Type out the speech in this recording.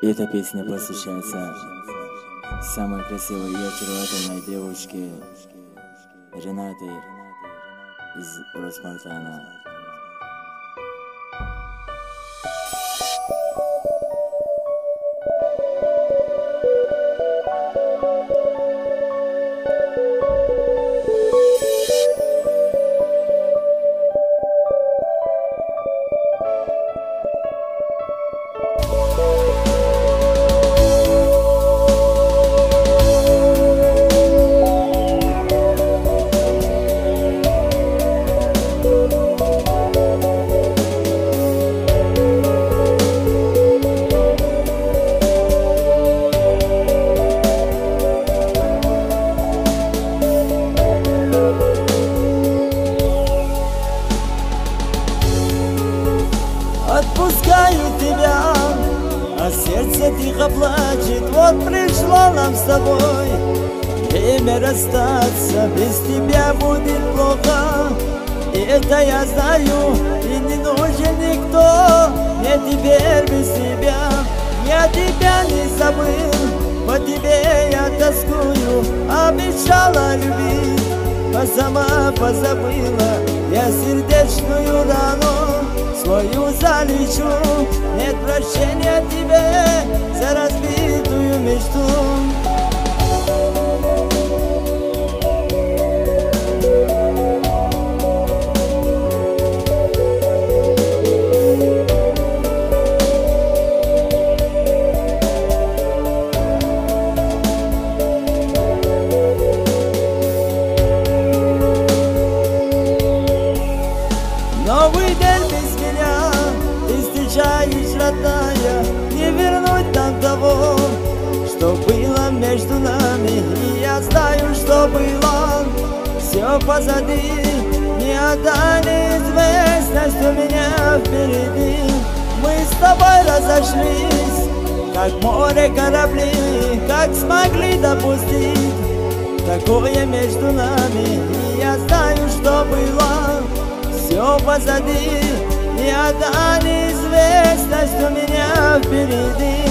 Эта песня посвящается самой красивой и очаровательной девушке Ренаты из Росмартана. Отпускаю тебя, а сердце тихо плачет. Вот пришло нам с тобой время расстаться. Без тебя будет плохо, и это я знаю. И не нужен никто, мне теперь без тебя. Я тебя не забыл, по тебе я тоскую. Обещала любить, а сама позабыла. Я сердечную рану свою залечу. Нет прощения Новый день без меня. Ты встречаешь, родная Не вернуть нам того Что было между нами. И я знаю, что было. Все позади. Не одна неизвестность у меня впереди. Мы с тобой разошлись Как море корабли Как смогли допустить Такое между нами. И я знаю, что было все позади. И одна неизвестность у меня впереди.